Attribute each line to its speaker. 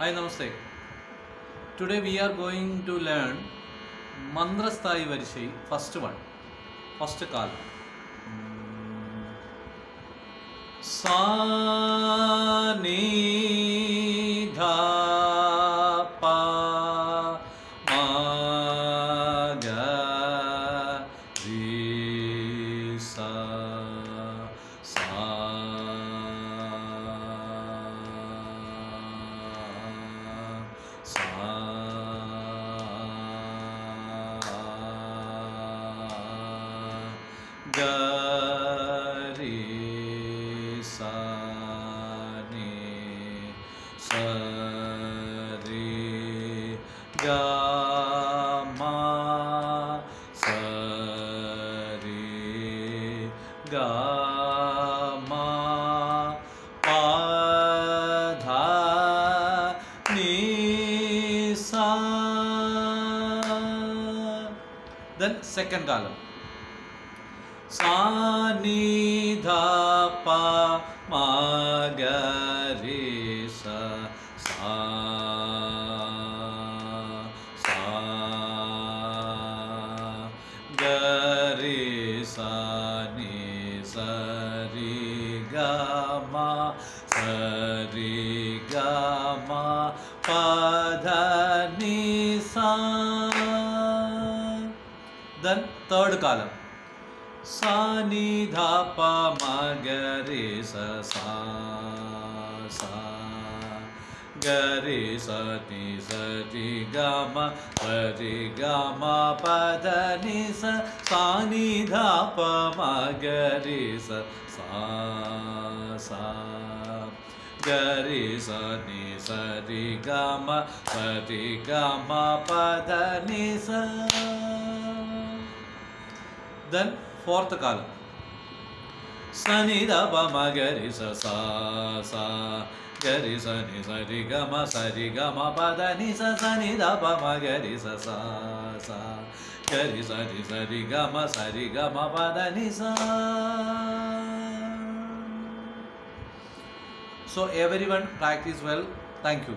Speaker 1: Hi, Namaste. Today we are going to learn Mandrasthayi Varishai, first one, first call. Sa sa ri ga ma sa ri ga ma pa dha ni sa then second column sa ni dha pa ma ga sa ri ga ma sa ri ga ma pa dha ni then third column sa ni dha pa ma ga re sa sa sa ga re sa ni sa ri ga ma pa ri ga ma pa dha ni sa sa ni dha pa ma ga re sa sa sa ga re sa ni sa ri ga ma pa ri ga ma pa dha ni sa then fourth column sani da pa ma ga ri sa sa sa sa ni sa ri ga ma sa ri ga ma pa da ni sa sa ni da pa ma sa sa sa sa sa. Ri ga ma sa ri ga ma pa da ni sa so everyone practice well. Thank you